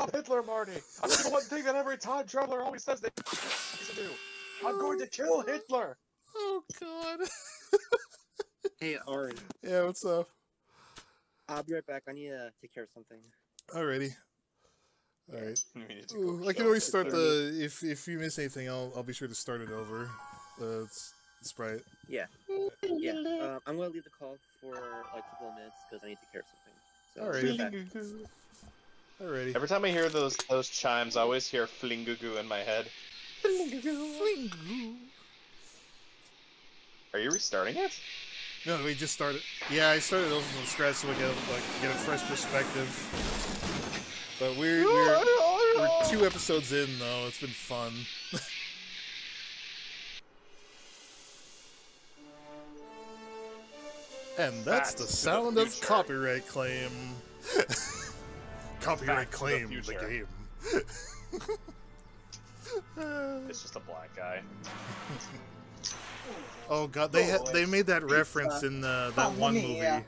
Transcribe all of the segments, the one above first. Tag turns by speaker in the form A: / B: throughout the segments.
A: Stop Hitler, Marty. I'm the one thing that every time traveler always says they to do. I'm going to kill Hitler.
B: Oh God.
C: Hey, Ari.
B: yeah, what's up?
C: I'll be right back. I need to take care of something.
B: Alrighty. All right.
A: We need to go
B: Ooh, I can always start the if if you miss anything, I'll I'll be sure to start it over. Uh, it's Sprite.
C: Yeah. Yeah. Uh, I'm gonna leave the call for like a couple of minutes because I need to care of something. So, I'll be right back.
B: Alrighty.
A: Every time I hear those those chimes, I always hear flingugu in my head. Are you restarting it?
B: No, we just started. Yeah, I started over from scratch so we get like get a fresh perspective. But we're we're, we're two episodes in though. It's been fun. and that's,
A: That's
B: the sound of copyright claim. copyright
A: claim to the
B: the, game.
A: It's just a black guy.
B: Oh god, they had, they made that
D: Pizza.
B: reference in the, that
D: Mamma
B: one movie.
D: mia.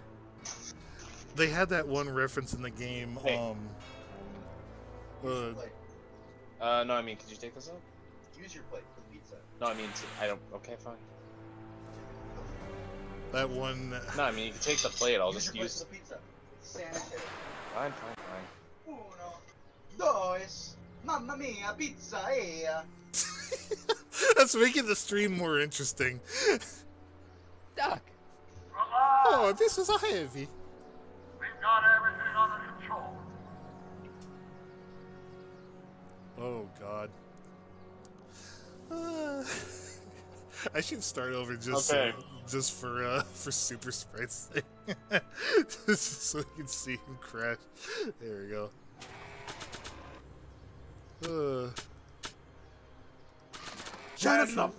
B: They had that one reference in the game.
A: Hey.
B: Um, uh,
A: Uh, no, I mean, could you take this up?
D: Use your plate for the pizza.
A: No, I mean, I don't. Okay, fine.
B: that one.
A: No, I mean, you can take the plate. I'll
D: use
A: just
D: your
A: use.
D: plate for the pizza. It's sanitary.
A: Fine, fine, fine.
D: Uno, dos, mamma mia, pizza e.
B: That's making the stream more interesting.
E: Duck.
B: Oh, this is a heavy.
F: We've got everything under control.
B: Oh god. Uh, I should start over just
A: Okay.
B: uh, just for uh for Super Sprite's sake, just so we can see him crash. There we go. Uh, Jennifer,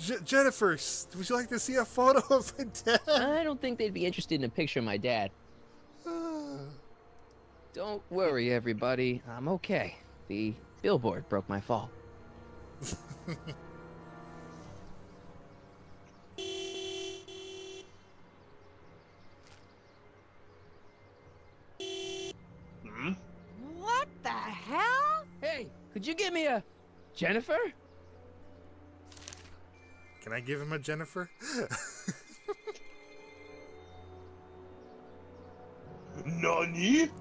B: Je- Jennifer, would you like to see a photo of my dad?
E: I don't think they'd be interested in a picture of my dad.
B: Uh,
E: Don't worry, everybody. I'm okay. The billboard broke my fall. me a Jennifer?
B: Can I give him a Jennifer?
A: Nani?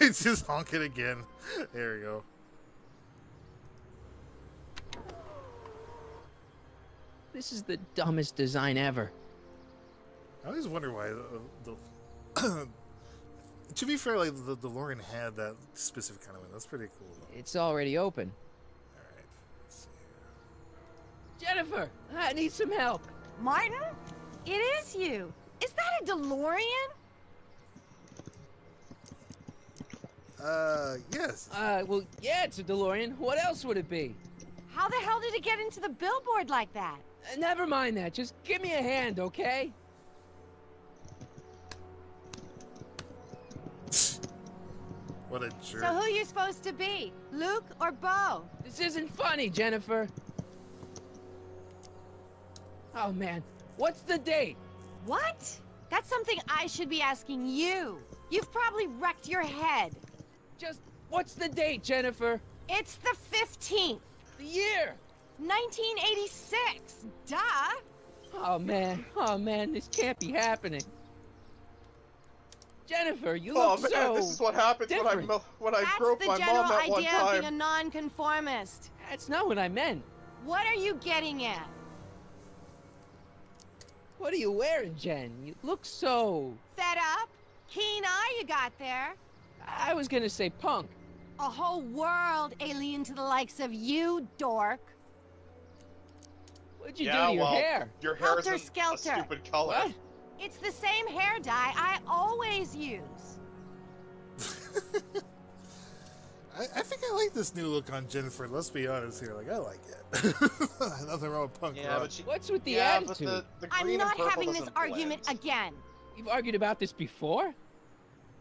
B: it's just honking again. There we go.
E: This is the dumbest design ever.
B: I always wonder why the. the to be fair, like the DeLorean had that specific kind of window. That's pretty cool. Though.
E: It's already open.
B: All right. Let's see here.
E: Jennifer, I need some help.
G: Martin? It is you. Is that a DeLorean?
B: Uh, yes.
E: Uh, well, yeah, it's a DeLorean. What else would it be?
G: How the hell did it get into the billboard like that?
E: Uh, never mind that. Just give me a hand, okay?
B: What a jerk.
G: So who you supposed to be? Luke or Bo?
E: This isn't funny, Jennifer. Oh man, what's the date?
G: What? That's something I should be asking you. You've probably wrecked your head.
E: Just what's the date, Jennifer?
G: It's the 15th,
E: The year.
G: 1986. Duh.
E: Oh man, oh man, this can't be happening. Jennifer, you
A: Oh
E: look
A: man,
E: so.
A: this is what happens when I when I
G: That's
A: broke my mom at one time.
G: That's the general idea of being a nonconformist.
E: That's not what I meant.
G: What are you getting at?
E: What are you wearing, Jen? You look so.
G: Fed up? Keen eye you got there.
E: I was gonna say punk.
G: A whole world alien to the likes of you, dork.
E: What'd you
A: yeah,
E: do to your
A: well,
E: hair?
A: your hair
G: Helter
A: isn't a stupid color.
E: What?
G: It's the same hair dye I always use.
B: I, I think I like this new look on Jennifer. Let's be honest here. Like I like it. Nothing wrong with punk
A: Yeah,
B: rock.
A: but she,
E: What's with the
A: yeah,
E: attitude?
A: the, the
G: I'm not having this
A: doesn't
G: argument
A: blend.
G: again.
E: You've argued about this before?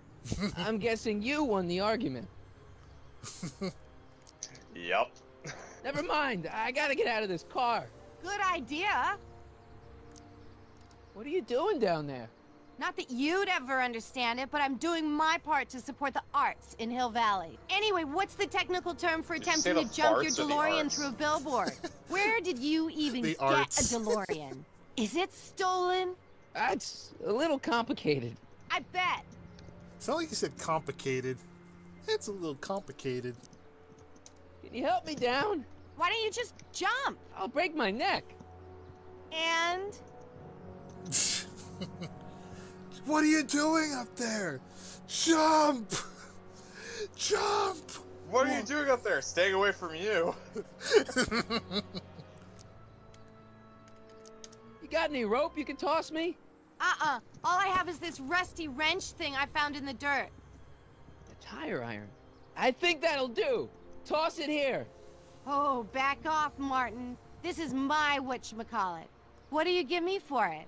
E: I'm guessing you won the argument.
A: Yep.
E: Never mind. I gotta get out of this car.
G: Good idea.
E: What are you doing down there?
G: Not that you'd ever understand it, but I'm doing my part to support the arts in Hill Valley. Anyway, what's the technical term for
A: Did
G: attempting to jump your
A: farts or the
G: DeLorean through a billboard? Where did you even get
B: arts.
G: a DeLorean? Is it stolen?
E: That's a little complicated.
G: I bet.
B: It's not like you said complicated. It's a little complicated.
E: Can you help me down?
G: Why don't you just jump?
E: I'll break my neck.
G: And
B: what are you doing up there? Jump! Jump!
A: What are you doing up there? Staying away from you.
E: You got any rope you can toss me?
G: uh-uh. All I have is this rusty wrench thing I found in the dirt.
E: A tire iron. I think that'll do. Toss it here.
G: Oh, back off, Martin. This is my whatchamacallit. What do you give me for it?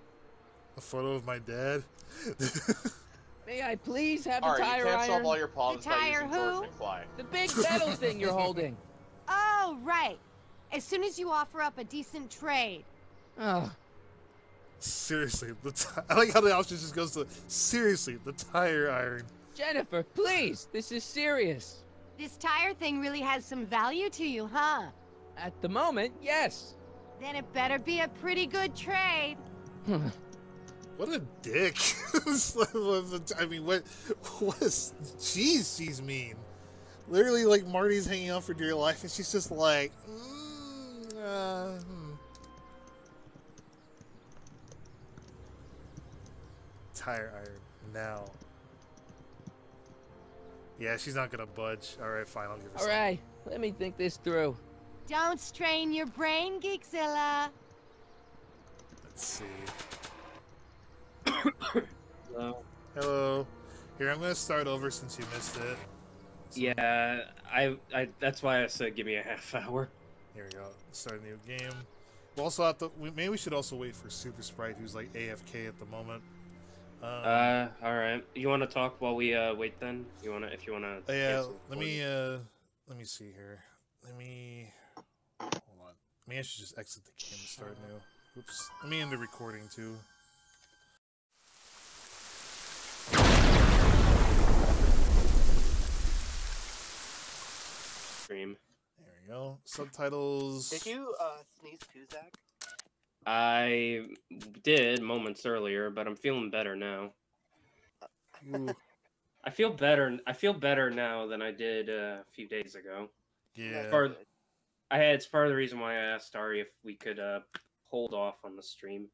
B: a photo of my dad.
E: May I please have the
A: Alright, you
E: tire
A: can't
E: iron?
A: solve all your problems by
G: tire
A: using George
G: who?
A: McFly.
E: The big metal thing you're holding.
G: Oh, right. As soon as you offer up a decent trade.
E: Oh,
B: seriously, the ti- I like how the option just goes to seriously the tire iron.
E: Jennifer, please. This is serious.
G: This tire thing really has some value to you, huh?
E: At the moment, yes.
G: Then it better be a pretty good trade.
B: What a dick! I mean, what? What is? Jeez, she's mean. Literally, like Marty's hanging out for dear life, and she's just like, mm, uh, hmm. tire iron now. Yeah, she's not gonna budge. All right, fine, I'll give her.
E: All
B: some.
E: let me think this through.
G: Don't strain your brain, Geekzilla.
B: Let's see.
C: Hello.
B: Hello. Here, I'm gonna start over since you missed it. So-
H: Yeah, I, I. That's why I said give me a half hour.
B: Here we go. Start a new game. We'll also have to. We, maybe we should also wait for Super Sprite, who's like AFK at the moment. Um,
H: Uh, all right. You want to talk while we uh wait? Then you want to, if you want to.
B: oh, yeah. Let me. Uh, let me see here. Let me. Hold on. Maybe I should just exit the game and start new. Oops. Let me end the recording too.
H: stream.
B: There we go. Subtitles.
C: Did you uh, sneeze too, Zach?
H: I did moments earlier, but I'm feeling better now. I feel better. I feel better now than I did uh, a few days ago.
B: yeah.
H: Or- I had. It's part of the reason why I asked Ari if we could uh hold off on the stream.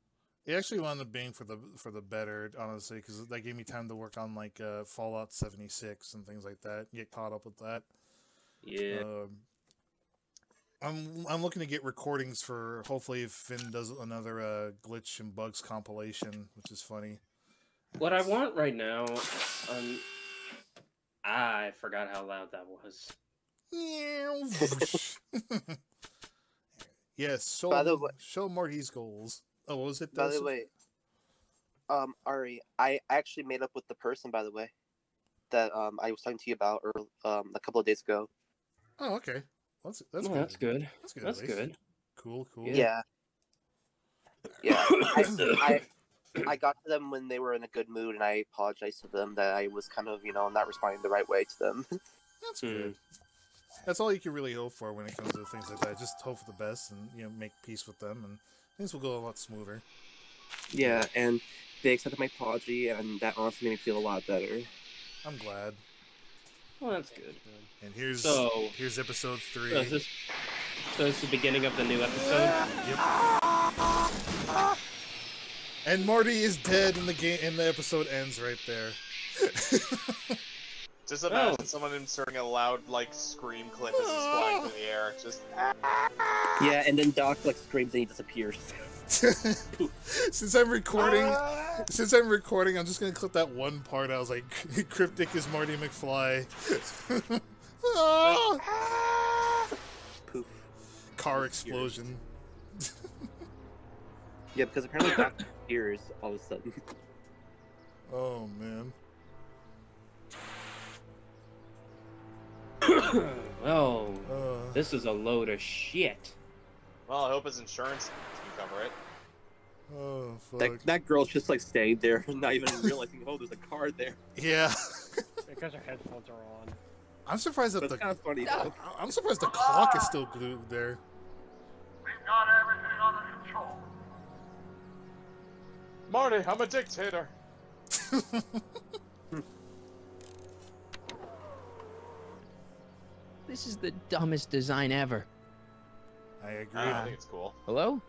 B: It actually wound up being for the for the better, honestly, because that gave me time to work on like uh, Fallout 76 and things like that. Get caught up with that.
H: Yeah.
B: Um, I'm I'm looking to get recordings for hopefully if Finn does another uh, glitch and bugs compilation, which is funny.
H: What I want right now, um, I forgot how loud that was.
B: yes, show
C: By the way-
B: show Marty's goals. Oh, what was it?
C: By the way, um, Ari, I actually made up with the person, by the way, that um I was talking to you about or um a couple of days ago.
B: Oh, okay. That's that's
H: Oh,
B: good.
H: that's good.
B: That's good.
H: That's good.
B: Cool, cool.
C: Yeah. Yeah. I, I I got to them when they were in a good mood, and I apologized to them that I was kind of you know not responding the right way to them.
B: That's
H: Hmm.
B: good. That's all you can really hope for when it comes to things like that. Just hope for the best and you know make peace with them, and things will go a lot smoother.
C: yeah, and they accepted my apology, and that honestly made me feel a lot better.
B: I'm glad.
H: Well, that's good.
B: And here's
H: So-
B: here's episode three.
H: So is this? So it's the beginning of the new episode.
B: Yep. And Marty is dead, and the game and the episode ends right there.
A: Just imagine oh. someone inserting a loud, like, scream clip as he's flying through the air. Just,
C: Yeah, and then Doc like screams and he disappears.
B: since I'm recording, since I'm recording, I'm just gonna clip that one part. I was like, "Cryptic is Marty McFly." Ah!
C: Poof.
B: Car explosion.
C: Yeah, because apparently Doc disappears all of a sudden.
B: Oh man.
H: Oh,
B: Uh,
H: this is a load of shit.
A: Well, I hope his insurance can cover it.
B: oh, fuck.
C: That, that girl's just like staying there, not even realizing, oh, there's a car there.
B: Yeah.
I: Because her headphones are on.
B: I'm surprised that
C: But
B: the.
C: it's kind of funny though.
B: I'm surprised the clock is still glued there.
F: We've got everything under control.
A: Marty, I'm a dictator.
E: This is the dumbest design ever.
B: I agree.
A: Ah, I think it's cool.
E: Hello?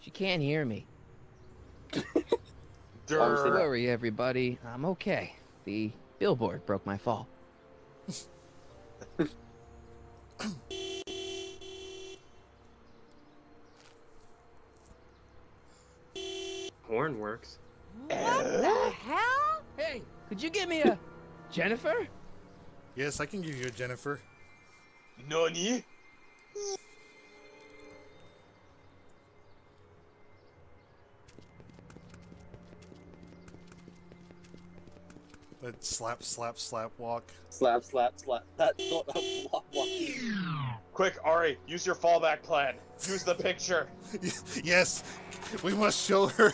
E: She can't hear me.
C: Obviously
E: Don't
C: not.
E: worry, everybody. I'm okay. The billboard broke my fall.
H: Horn works.
G: What the hell?
E: Hey, could you give me a Jennifer?
B: yes, I can give you a Jennifer.
A: Nani?
B: That slap, slap, slap walk.
C: Slap, slap, slap. That, that, that walk, walk.
A: Quick, Ari, use your fallback plan. Use the picture.
B: yes, we must show her.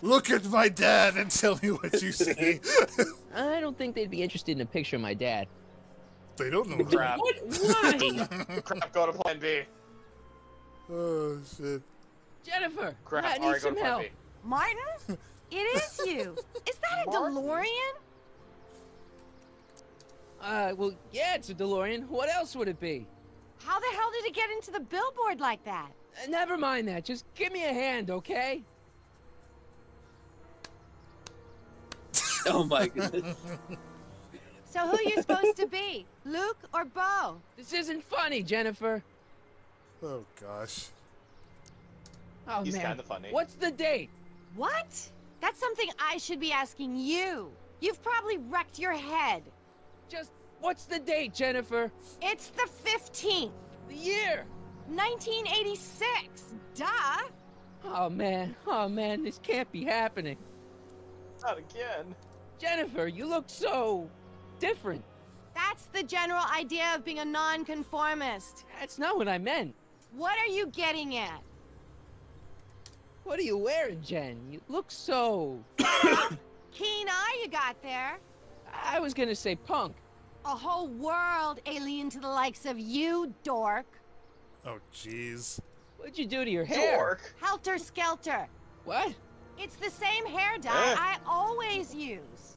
B: Look at my dad and tell me what you see.
E: I don't think they'd be interested in a picture of my dad.
B: they don't know.
A: Crap.
H: What? Why?
A: Crap, go to plan B.
B: Oh shit.
E: Jennifer,
A: Crap,
E: I need
A: Ari, go
E: some
A: to plan
E: help.
A: B.
G: Martin? It is you. Is that a
A: Martin?
G: DeLorean?
E: Uh, well, yeah, it's a DeLorean. What else would it be?
G: How the hell did it get into the billboard like that?
E: Uh, never mind that. Just give me a hand, okay?
C: Oh my goodness.
G: So who are you supposed to be? Luke or Bo?
E: This isn't funny, Jennifer.
B: Oh gosh.
E: Oh
A: He's
E: man.
A: kinda funny.
E: What's the date?
G: What? That's something I should be asking you. You've probably wrecked your head.
E: Just what's the date, Jennifer?
G: It's the 15th,
E: The year.
G: 1986. Duh.
E: Oh man. Oh man, this can't be happening.
A: Not again.
E: Jennifer, you look so different.
G: That's the general idea of being a nonconformist.
E: That's not what I meant.
G: What are you getting at?
E: What are you wearing, Jen? You look so.
G: Keen eye you got there.
E: I was gonna say punk.
G: A whole world alien to the likes of you, dork.
B: Oh jeez.
E: What'd you do to your hair?
A: Dork.
G: Helter skelter.
E: What?
G: It's the same hair dye
A: Eh.
G: I always use.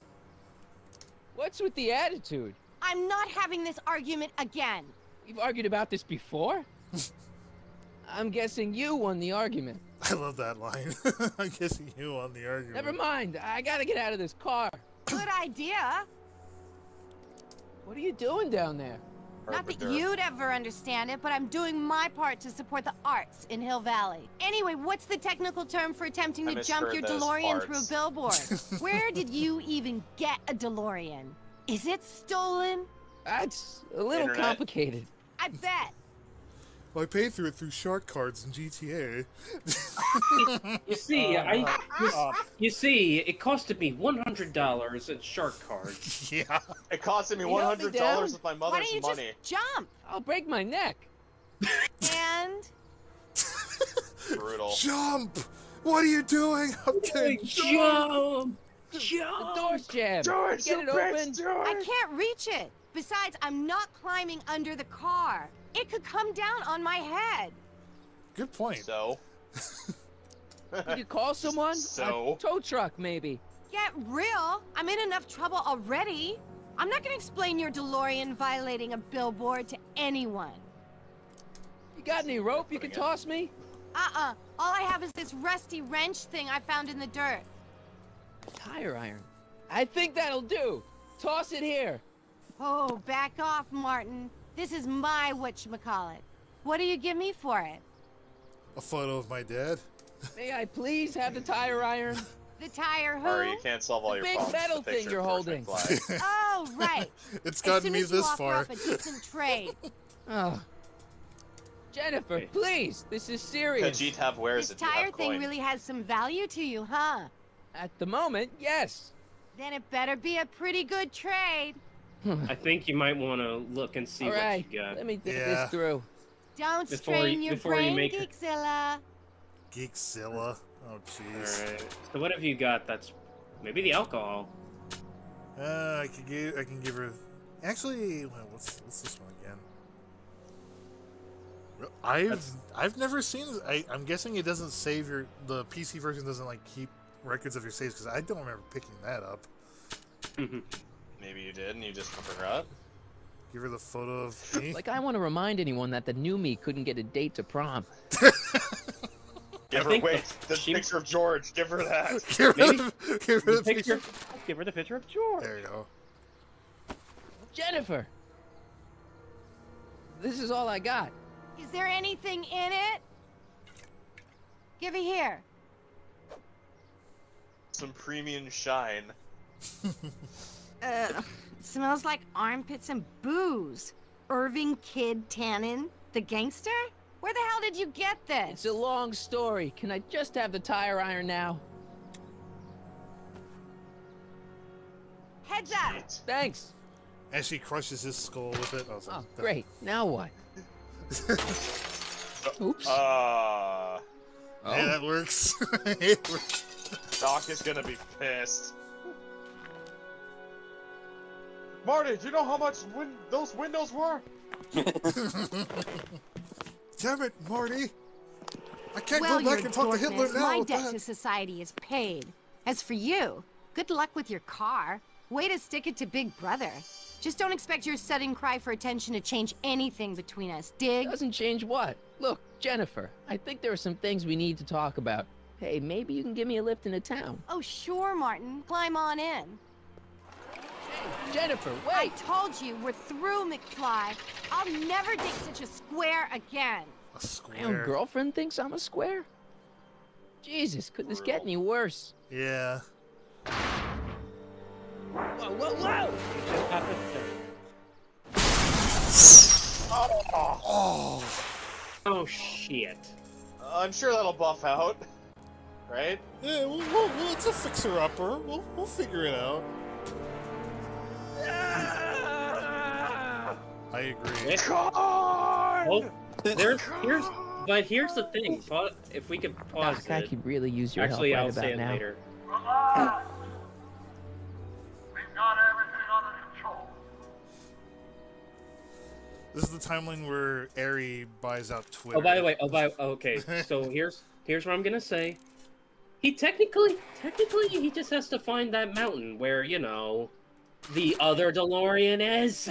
E: What's with the attitude?
G: I'm not having this argument again.
E: We've argued about this before? I'm guessing you won the argument.
B: I love that line. I'm kissing you on the argument.
E: Never mind. I gotta get out of this car.
G: Good idea.
E: What are you doing down there?
G: Not that you'd ever understand it, but I'm doing my part to support the arts in Hill Valley. Anyway, what's the technical term for attempting
A: I
G: to jump
A: misheard
G: your
A: those
G: DeLorean through a billboard? Where did you even get a DeLorean? Is it stolen?
E: That's a little
A: Internet.
E: complicated.
G: I bet.
B: Well, I paid through it through shark cards in GTA.
H: You see,
I: Uh,
H: I you,
I: uh,
H: you see, it costed me one hundred dollars in shark cards.
B: yeah.
A: It costed me
E: Can you
A: one
E: help me
A: hundred dollars
E: down?
A: with my
G: Why
A: mother's
G: don't you
A: money.
G: just jump?
E: I'll break my neck.
G: And
A: Brutal.
B: Jump! What are you doing? I'm getting
H: Jump!
E: The door's jammed.
A: Do it,
E: Get it open.
A: do
G: I can't reach it. Besides, I'm not climbing under the car. It could come down on my head.
B: Good point.
A: So.
E: Could you call someone?
A: So?
E: A tow truck, maybe.
G: Get real. I'm in enough trouble already. I'm not gonna explain your DeLorean violating a billboard to anyone.
E: You got any rope you can toss me?
G: Uh-uh. All I have is this rusty wrench thing I found in the dirt.
E: Tire iron. I think that'll do. Toss it here.
G: Oh, back off, Martin. This is my whatchamacallit. What do you give me for it?
B: A photo of my dad.
E: May I please have the tire iron?
G: The tire who?
A: Ari, you can't solve all
E: The
A: your
E: big
A: problems. with
E: metal
A: a
E: thing you're holding.
G: Oh, right.
B: It's gotten me this far.
G: up a decent trade.
E: Oh. Jennifer,
H: Hey.
E: please. This is serious.
A: Khajiit have wears
G: this
A: if you
G: tire thing
A: coin.
G: really has some value to you, huh?
E: At the moment, yes.
G: Then it better be a pretty good trade.
H: I think you might want to look and see
E: All
H: what
E: right,
H: you got.
E: let me think
B: Yeah.
E: this through.
G: Don't
H: Before
G: strain
H: you-
G: your
H: before you
G: brain,
H: make it-
G: Geekzilla.
B: Geekzilla. Oh jeez.
H: All right. So what have you got? That's maybe the alcohol.
B: Uh, I can give I can give her. Actually, well, what's what's this one again? I've
H: That's-
B: I've never seen. I, I'm guessing it doesn't save your the PC version doesn't like keep records of your saves because I don't remember picking that up.
A: Maybe you did and you just forgot.
B: Give her the photo of me.
E: Like I want to remind anyone that the new me couldn't get a date to prom.
A: Give her wait,
H: the-
A: the
H: she-
A: picture of George. Give her that.
B: give her the, give her
H: The
B: the
H: picture.
B: picture.
I: Give her the picture of George.
B: There you go.
E: Jennifer. This is all I got.
G: Is there anything in it? Give it here.
A: Some premium shine.
G: Uh, smells like armpits and booze. Irving Kid Tannen, the gangster? Where the hell did you get this?
E: It's a long story. Can I just have the tire iron now?
G: Heads up!
A: Sweet.
E: Thanks.
B: As she crushes his skull with it. I was like,
E: Oh, great. Now what? Oops.
A: Uh,
B: Yeah, that works. it works.
A: Doc is gonna be pissed. Marty, do you know how much win- those windows were?
B: Damn it, Marty! I can't
G: well,
B: go back and talk to Hitler
G: dorkness,
B: now.
G: my debt
B: that.
G: to society is paid. As for you, good luck with your car. Way to stick it to Big Brother. Just don't expect your sudden cry for attention to change anything between us, dig?
E: Doesn't change what? Look, Jennifer, I think there are some things we need to talk about. Hey, maybe you can give me a lift into town.
G: Oh, sure, Martin. Climb on in.
E: Hey, Jennifer,
G: I told you, we're through, McFly. I'll never date such a square again.
B: A
E: My own
B: square.
E: girlfriend thinks I'm a square? Jesus, could this get any worse?
B: Yeah.
E: Whoa, whoa, whoa!
I: You just have to say.
B: Oh.
H: Oh shit.
A: Uh, I'm sure that'll buff out. Right?
B: Yeah, well, well, well, it's a fixer-upper. We'll, we'll figure it out. I agree.
H: Oh, there's here's but here's the thing. Pa- If we could pause
E: Doc, I could really use your
H: Actually,
E: help
H: I'll
E: right
H: say
E: about
H: it
E: now.
H: later.
F: We've got everything under control.
B: This is the timeline where Ari buys out Twitter.
H: Oh, by the way, oh, by oh, okay. So here's here's what I'm gonna say. He technically, technically, he just has to find that mountain where you know the other DeLorean is.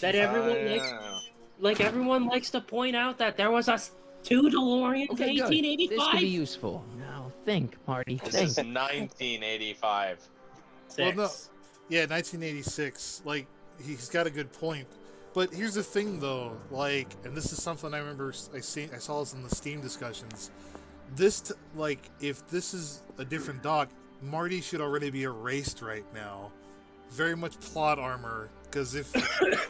H: That everyone likes,
A: Ah.
H: like everyone likes to point out that there was a s- two DeLoreans
E: Okay,
H: in
E: good. This could be useful. Now think, Marty,
A: This
E: think.
A: is 1985.
B: Well, no. Yeah, 1986. Like, he's got a good point. But here's the thing, though. Like, and this is something I remember I see I saw this in the Steam discussions. This, t- like, if this is a different Doc, Marty should already be erased right now. Very much plot armor. Because if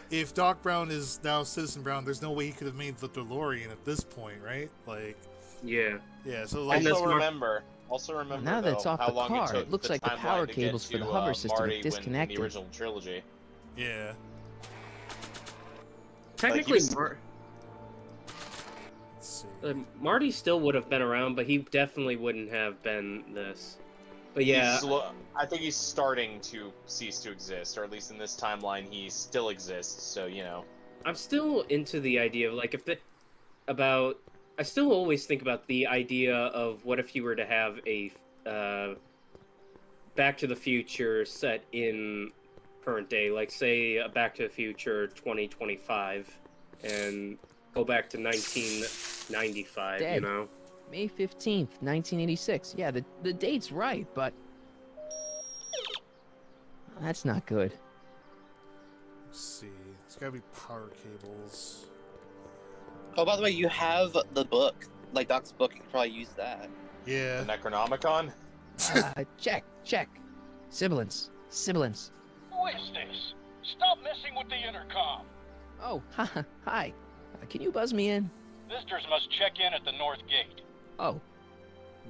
B: if Doc Brown is now Citizen Brown, there's no way he could have made the DeLorean at this point, right? Like,
H: Yeah.
B: yeah. So like,
H: And
A: Also remember, also remember
E: now that it's off
A: how
E: the car,
A: it,
E: it looks
A: the
E: like the
A: timeline
E: power
A: to
E: cables for
A: to,
E: the hover
A: uh,
E: system have
A: Marty when- in
E: disconnected.
A: the original trilogy.
B: yeah.
H: Technically,
A: was-
H: Mar-
B: Let's see.
H: uh, Marty still would have been around, but he definitely wouldn't have been this. But yeah,
A: He's lo- I think he's starting to cease to exist, or at least in this timeline, he still exists. So you know,
H: I'm still into the idea of like if the about. I still always think about the idea of what if you were to have a uh, Back to the Future set in current day, like say a Back to the Future 2025, and go back to 1995. You know,
E: May 15th, 1986. Yeah, the, the date's right, but. That's not good.
B: Let's see. It's gotta be power cables.
C: Oh, by the way, you have the book, like Doc's book. You can probably use that.
B: Yeah.
A: the Necronomicon.
E: Uh, check, check. Sibilance, sibilance.
F: Who is this? Stop messing with the intercom.
E: Oh, hi. Uh, can you buzz me in?
F: Visitors must check in at the north gate.
E: Oh,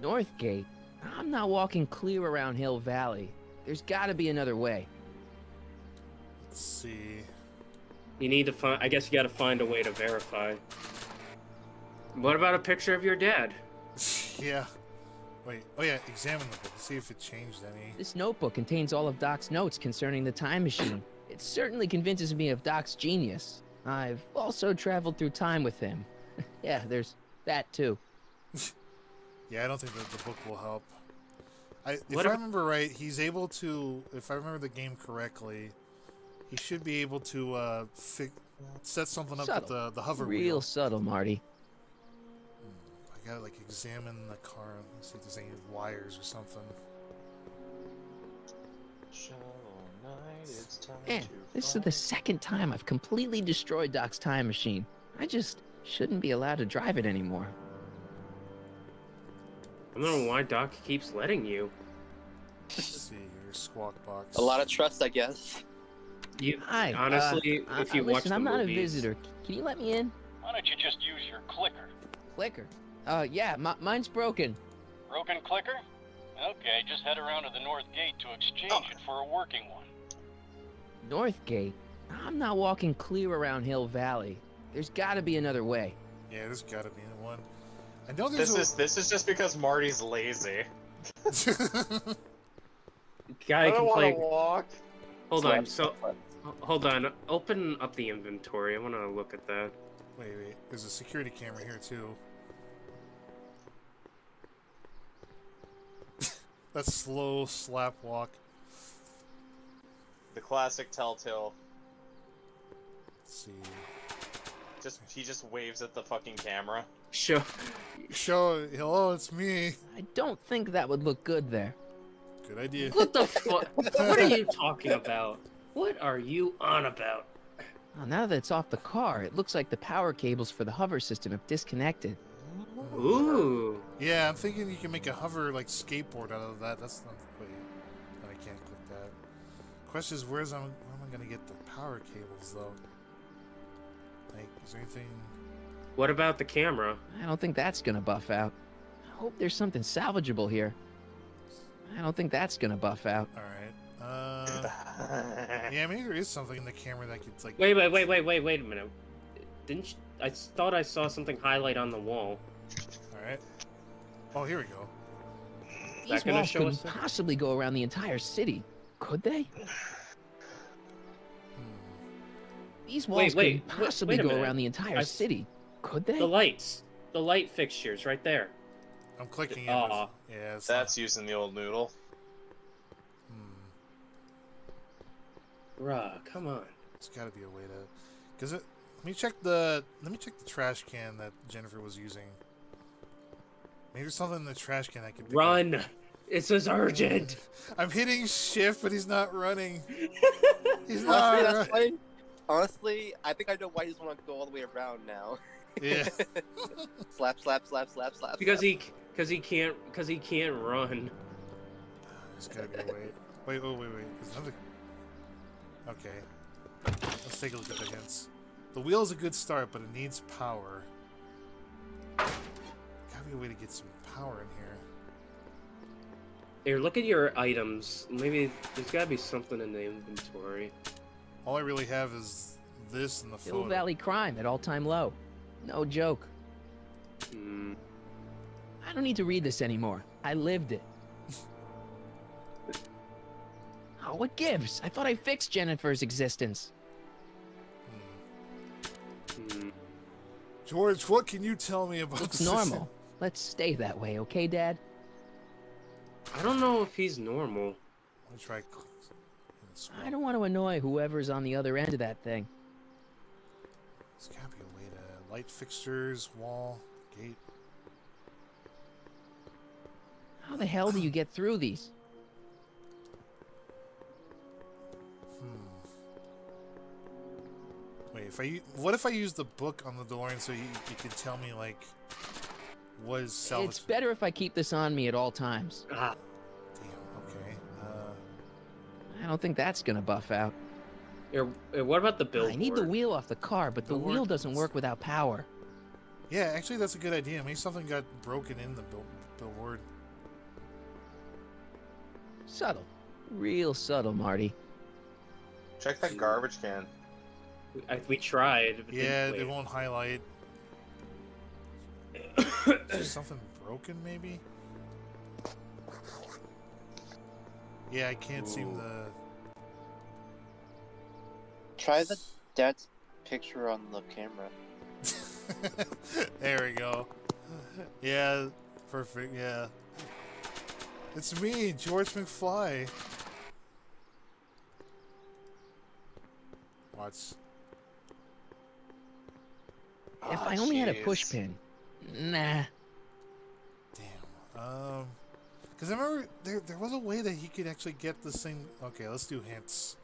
E: Northgate. I'm not walking clear around Hill Valley. There's got to be another way.
B: Let's Let's see.
H: You need to find. I guess you got to find a way to verify. What about a picture of your dad?
B: yeah. Wait. Oh yeah. Examine the book. To see if it changed any.
E: This notebook contains all of Doc's notes concerning the time machine. It certainly convinces me of Doc's genius. I've also traveled through time with him. yeah, there's that too.
B: Yeah, I don't think that the book will help. I, if
H: What
B: I remember right, he's able to. If I remember the game correctly, he should be able to uh, fi- set something up
E: Subtle.
B: with the the hover
E: Real
B: wheel.
E: subtle, Marty.
B: I gotta like examine the car, and see if there's any wires or something.
A: Shallow night, it's time
E: Man, this is the second time I've completely destroyed Doc's time machine. I just shouldn't be allowed to drive it anymore.
H: I don't know why Doc keeps letting you.
B: Let's see here, squawk box.
C: A lot of trust, I guess.
H: You
E: Hi. uh,
H: honestly,
E: uh,
H: if you
E: uh,
H: watch
E: listen,
H: the
E: I'm not
H: movies,
E: a visitor. Can you let me in?
F: Why don't you just use your clicker?
E: Clicker. Uh, yeah, mi- mine's broken.
F: Broken clicker? Okay, just head around to the north gate to exchange
A: Oh.
F: it for a working one.
E: North gate? I'm not walking clear around Hill Valley. There's got to be another way.
B: Yeah, there's gotta be one. I know there's
A: This
B: a...
A: is this is just because Marty's lazy.
H: guy
A: I
H: can
A: don't want
H: play.
A: walk.
H: Hold
C: Slap,
H: on. So, hold on. Open up the inventory. I want to look at that.
B: wait, wait. There's a security camera here too. that slow slap walk.
A: The classic Telltale.
B: Let's see.
A: Just he just waves at the fucking camera.
H: Show.
B: Show. Hello, it's me.
E: I don't think that would look good there.
B: Good idea.
H: What the fuck? what are you talking about? What are you on about?
E: Oh, now that it's off the car, it looks like the power cables for the hover system have disconnected.
H: Ooh.
B: Yeah, I'm thinking you can make a hover like skateboard out of that. That's not. Wait, then I can't click that. Question is, where's I'm, where am I gonna get the power cables though? Like, is there anything?
H: What about the camera?
E: I don't think that's gonna buff out. I hope there's something salvageable here. I don't think that's gonna buff out.
B: All right. Uh, yeah, maybe there is something in the camera that could like.
H: Wait, wait, wait, wait, wait, wait a minute. Didn't you, I thought I saw something highlight on the wall?
B: All right. Oh, here we go.
H: that
E: These
H: gonna
E: walls
H: show
E: couldn't
H: us
E: possibly go around the entire city, could they?
B: Hmm.
E: These walls
H: wait,
E: couldn't possibly
H: wait a
E: go around the entire
H: I s-
E: city, could they?
H: The lights, the light fixtures, right there.
B: I'm clicking it.
H: Aw.
B: but- Yeah, it's
A: That's using the old noodle.
B: Not, hmm.
H: Bruh, come on.
B: There's got to be a way to. Cause it. Let me check the. Let me check the trash can that Jennifer was using. Maybe there's something in the trash can I could. pick up.
H: Run! It says urgent.
B: I'm hitting shift, but he's not running. He's
C: Honestly,
B: not.
C: that's
B: run-
C: why. Honestly, I think I know why he doesn't want to go all the way around now.
B: Yeah.
C: slap, slap, slap, slap, slap.
H: because
C: slap.
H: he, because he can't, because he can't run.
B: There's gotta be a way. Wait, oh, wait, wait. There's another. Okay. Let's take a look at the hints. The wheel is a good start, but it needs power. Gotta be a way to get some power in here.
H: Here, look at your items. Maybe there's gotta be something in the inventory.
B: All I really have is this and the
E: Hill
B: photo.
E: Valley crime at all-time low. No joke.
H: Hmm.
E: I don't need to read this anymore. I lived it. oh, what gives? I thought I fixed Jennifer's existence.
B: Hmm. George, what can you tell me about
E: It's
B: the
E: normal. Let's stay that way, okay, Dad?
H: I don't know if he's normal.
B: Let me try.
E: I don't want to annoy whoever's on the other end of that thing.
B: There's gotta be a way to light fixtures, wall, gate.
E: How the hell do you get through these?
B: Hmm. Wait, if I u- what if I use the book on the DeLorean so you, you can tell me like what is salvage?
E: It's better if I keep this on me at all times.
H: Ah,
B: Damn. Okay. Uh,
E: I don't think that's gonna buff out.
H: Here, what about the billboard?
E: I need the wheel off the car, but the
B: Billboard?
E: wheel doesn't work without power.
B: yeah, actually, that's a good idea. Maybe something got broken in the bill- billboard.
E: Subtle. Real subtle, Marty.
A: Check that garbage can.
H: I, we tried. But
B: Yeah,
H: didn't
B: they won't highlight. Is there something broken, maybe? Yeah, I can't seem
A: Ooh.
B: to.
C: Try the dad's picture on the camera.
B: there we go. Yeah, perfect. Yeah, it's me, George McFly. Watch.
E: If
A: Ah,
E: I only had a
A: jeez.
E: push pin. Nah.
B: Damn. Um, because I remember there there was a way that he could actually get this thing. Okay, let's do hints.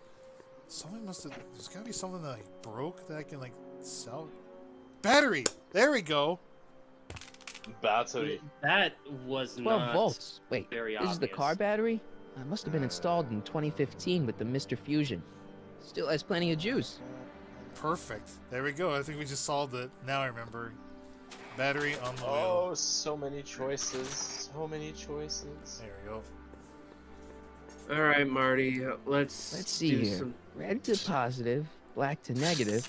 B: Something must have. There's gotta be something that like broke that I can like sell. Battery. There we go.
A: Battery.
H: That was
E: 12
H: not
E: volts. Wait,
H: very
E: this is the car battery? It must have been installed in 2015 with the Mr. Fusion. Still has plenty of juice.
B: Perfect. There we go. I think we just solved it. Now I remember. Battery on the wheel.
A: Oh, so many choices. So many choices.
B: There we go.
H: All right, Marty. Let's
E: Let's see
H: do
E: here.
H: Some...
E: Red to positive, black to negative.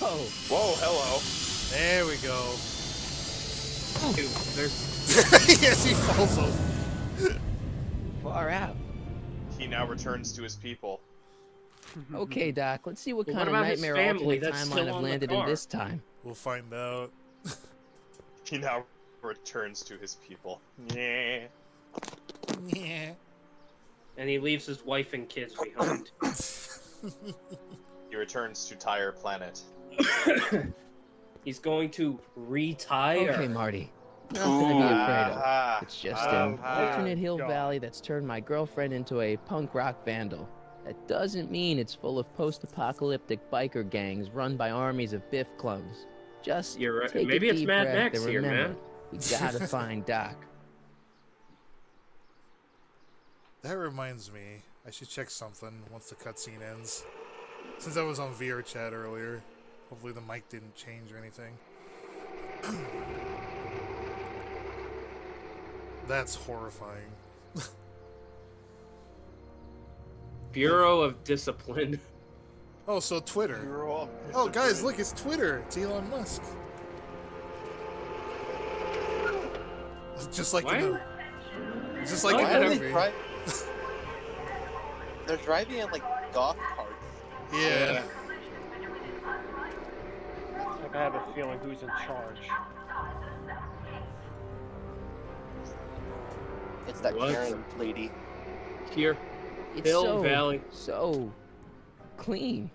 E: Oh,
A: Whoa, hello.
B: There we go. Oh.
H: Dude, there's
B: yes, he falls over.
E: far out.
A: He now returns to his people.
E: Okay, Doc, let's see what
H: Well,
E: kind
H: what
E: of
H: about his
E: nightmare
H: family
E: alternate timeline I've landed in this time.
B: We'll find out.
A: He now returns to his people. Yeah.
B: Yeah.
H: And he leaves his wife and kids behind.
A: He returns to Tire Planet.
H: He's going to retire.
E: Okay, Marty. Nothing to be afraid of.
A: Ah,
E: It's just
A: ah,
E: an
A: ah.
E: alternate hill
I: God.
E: valley that's turned my girlfriend into a punk rock vandal. That doesn't mean it's full of post-apocalyptic biker gangs run by armies of Biff clones. Just
H: You're right.
E: take a
H: Maybe it's
E: deep
H: Mad
E: breath
H: Max
E: and
H: here, man.
E: We gotta find Doc.
B: That reminds me, I should check something once the cutscene ends. Since I was on VR chat earlier, hopefully the mic didn't change or anything. That's horrifying.
H: Bureau of Discipline.
B: Oh, so Twitter.
A: You're
B: Oh, guys, look, it's Twitter. It's Elon Musk. Just like
H: Why?
B: in the, just like
H: Why
B: in the movie.
C: Driving? They're driving in like golf carts.
B: Yeah.
I: Like I have a feeling who's in charge.
C: It's that
H: What?
C: Karen lady.
H: Here.
E: It's
H: Hill
E: so,
H: Valley.
E: so clean.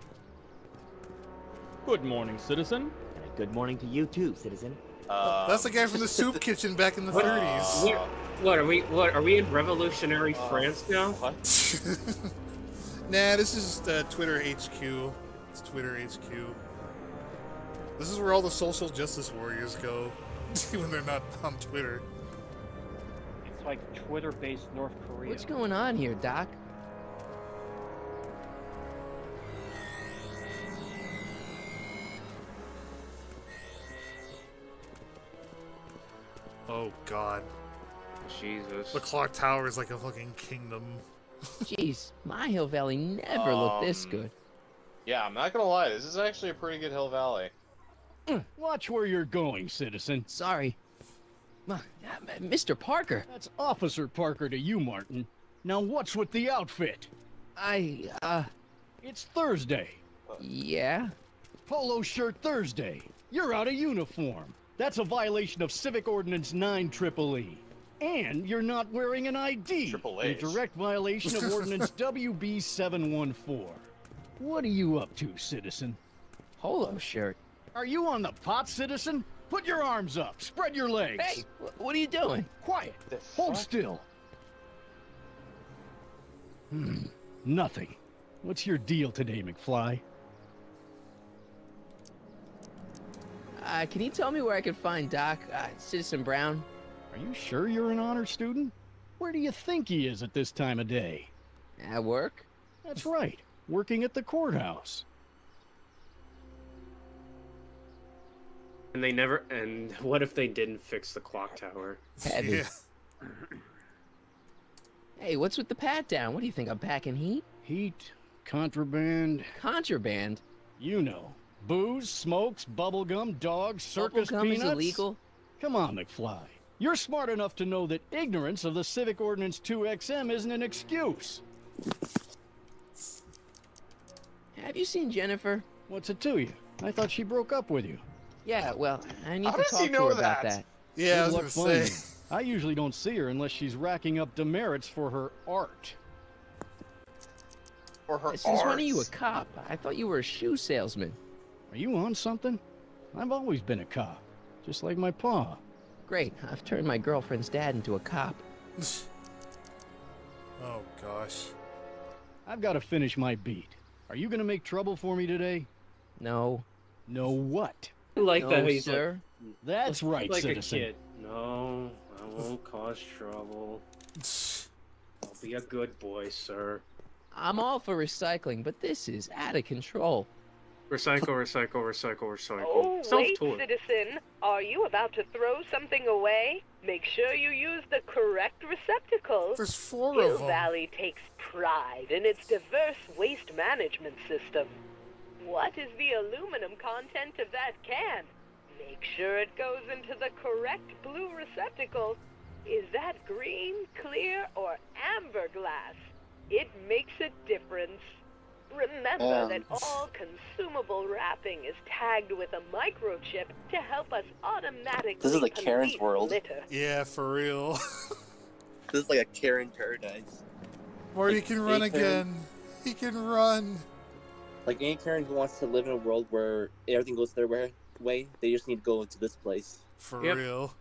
J: Good morning, citizen.
K: And a good morning to you too, citizen.
A: Uh,
B: That's the guy from the soup kitchen back in the 30s.
H: What, what are we? What are we in revolutionary
A: Uh,
H: France now?
A: What?
B: nah, this is just uh, Twitter HQ. It's Twitter HQ. This is where all the social justice warriors go when they're not on Twitter.
I: It's like Twitter-based North Korea.
E: What's going on here, Doc?
B: Oh god.
H: Jesus.
B: The clock tower is like a fucking kingdom.
E: Jeez, my Hill Valley never looked this
A: Um,
E: good.
A: Yeah, I'm not gonna lie. This is actually a pretty good Hill Valley.
J: Watch where you're going, citizen.
E: Sorry. Mr. Parker,
J: That's Officer Parker to you, Martin. Now what's with the outfit?
E: I, uh,
J: It's Thursday.
E: yeah?
J: Polo shirt Thursday. You're out of uniform. That's a violation of Civic Ordinance 9 Triple E. And you're not wearing an ID.
A: Triple
J: In
A: H.
J: direct violation of Ordinance WB 714. What are you up to, citizen?
E: Polo shirt.
J: Are you on the pot, citizen? Put your arms up. Spread your legs.
E: Hey, wh- what are you doing?
J: Quiet.
A: The
J: Hold
A: fuck?
J: still. Hmm. Nothing. What's your deal today, McFly?
E: Uh, can you tell me where I can find Doc, uh, Citizen Brown?
J: Are you sure you're an honor student? Where do you think he is at this time of day?
E: At work?
J: That's right, working at the courthouse.
H: And they never. And what if they didn't fix the clock tower?
B: Yeah.
E: Hey, what's with the pat down? What do you think? I'm packing heat?
J: Heat, contraband,
E: Contraband?
J: you know. Booze, smokes, bubblegum, dogs, circus
E: Bubblegum is
J: peanuts.
E: illegal?
J: Come on, McFly. You're smart enough to know that ignorance of the Civic Ordinance 2XM isn't an excuse.
E: Have you seen Jennifer?
J: What's it to you? I thought she broke up with you.
E: Yeah, well, I need
A: How
E: to talk to
A: know
E: her about
A: that?
E: that.
B: Yeah, I was gonna say.
J: I usually don't see her unless she's racking up demerits for her art.
A: Or her
E: Since when are you a cop? I thought you were a shoe salesman.
J: Are you on something? I've always been a cop, just like my pa.
E: Great, I've turned my girlfriend's dad into a cop.
B: Oh gosh.
J: I've got to finish my beat. Are you gonna make trouble for me today?
E: No.
J: No what?
H: I like
E: no,
H: that he's
E: sir.
J: That's right,
H: like, like a
J: citizen.
H: kid. No, I won't cause trouble. I'll be a good boy, sir.
E: I'm all for recycling, but this is out of control.
H: Recycle, recycle, recycle, recycle.
L: Oh, wait,
H: Self-taught.
L: citizen. Are you about to throw something away? Make sure you use the correct receptacle.
B: There's four
L: Hill
B: of them.
L: Valley takes pride in its diverse waste management system. What is the aluminum content of that can? Make sure it goes into the correct blue receptacle. Is that green, clear, or amber glass? It makes a difference. Remember
C: Um.
L: that all consumable wrapping is tagged with a microchip to help us automatically
C: This is like Karen's world.
L: litter.
B: Yeah, for real.
C: This is like a Karen paradise.
B: Marty
C: Like,
B: can run
C: they can-
B: again. He can run.
C: Like any Karen who wants to live in a world where everything goes their way, way they just need to go into this place.
B: For
H: Yep.
B: real.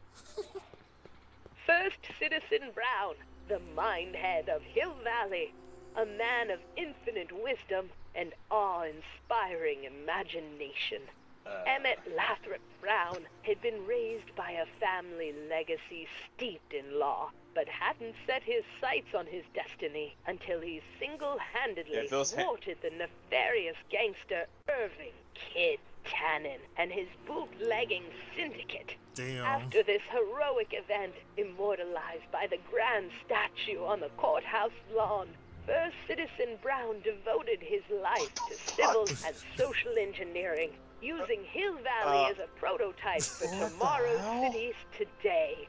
L: First Citizen Brown, the mind head of Hill Valley, a man of infinite wisdom and awe-inspiring imagination.
A: Uh,
L: Emmett Lathrop Brown had been raised by a family legacy steeped in law, but hadn't set his sights on his destiny until he single-handedly
A: Yeah, ha-
L: thwarted the nefarious gangster Irving Kid Tannen and his bootlegging syndicate.
B: Damn.
L: After this heroic event, immortalized by the grand statue on the courthouse lawn, First Citizen Brown devoted his life to civil and social engineering, using Hill Valley
A: Uh,
L: as a prototype for tomorrow's cities today.